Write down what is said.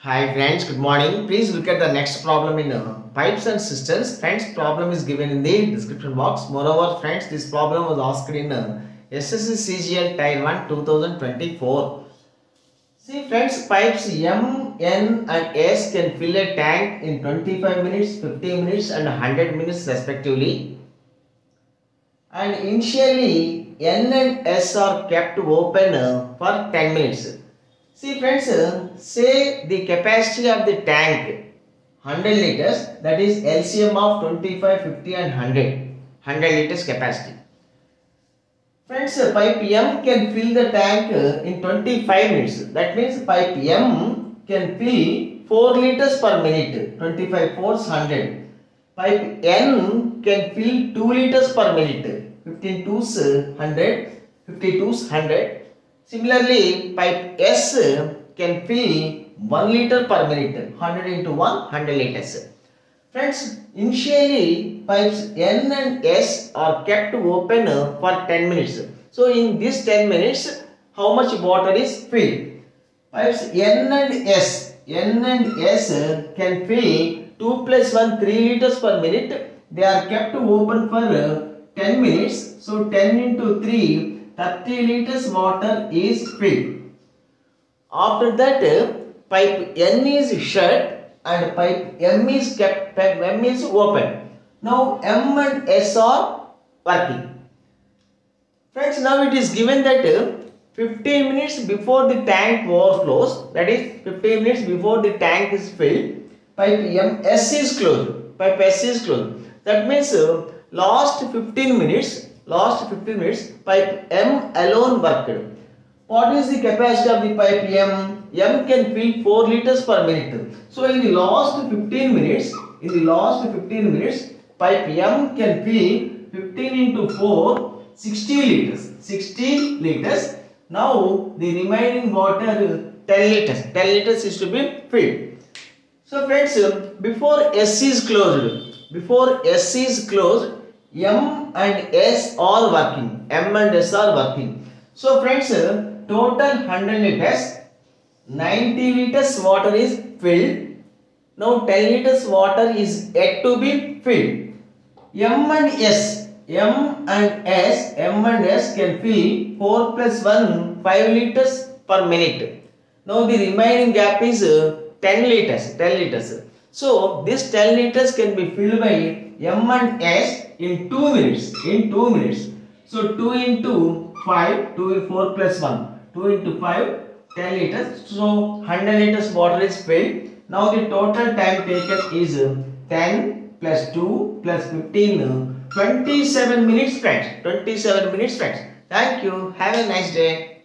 Hi friends, good morning. Please look at the next problem in uh, pipes and cisterns. Friends, problem is given in the description box. Moreover, friends, this problem was asked in uh, SSC CGL Tier 1 2024. See friends, pipes M, N and S can fill a tank in 25 minutes, 50 minutes and 100 minutes respectively. And initially N and S are kept open uh, for 10 minutes. See friends, uh, say the capacity of the tank 100 liters that is LCM of 25, 50 and 100. 100 liters capacity. Friends, uh, pipe M can fill the tank uh, in 25 minutes. That means pipe M can fill 4 liters per minute. 25 4s 100. Pipe N can fill 2 liters per minute. 15 2s 100. 50 2s 100. Similarly, pipe S can fill 1 liter per minute. 100 into 1, 100 liters. Friends, initially pipes N and S are kept open for 10 minutes. So, in this 10 minutes, how much water is filled? Pipes N and S, N and S can fill 2 plus 1, 3 liters per minute. They are kept open for 10 minutes. So, 10 into 3, 30 liters water is filled. After that, pipe N is shut and pipe M is kept, pipe M is open. Now M and S are working. Friends, now it is given that 15 minutes before the tank overflows, that is 15 minutes before the tank is filled, pipe M S is closed. Pipe S is closed. That means uh, last 15 minutes, last 15 minutes, pipe M alone worked. What is the capacity of the pipe M? M can fill 4 liters per minute. So in the last 15 minutes, in the last 15 minutes, pipe M can fill 15 into 4, 60 liters. 60 liters. Now the remaining water 10 liters. 10 liters is to be filled. So friends, before S is closed, before S is closed, M and S all working. M and S are working. So friends, total 100 liters, 90 liters water is filled. Now 10 liters water is yet to be filled. M and S, M and S, M and S can fill 4 plus 1, 5 liters per minute. Now the remaining gap is uh, 10 liters, 10 liters. So this 10 liters can be filled by M and S in 2 minutes, in 2 minutes. So 2 into 5, 2 4 plus 1, 2 into 5, 10 liters. So 100 liters water is filled. Now the total time taken is 10 plus 2 plus 15, 27 minutes friends, 27 minutes friends. Thank you. Have a nice day.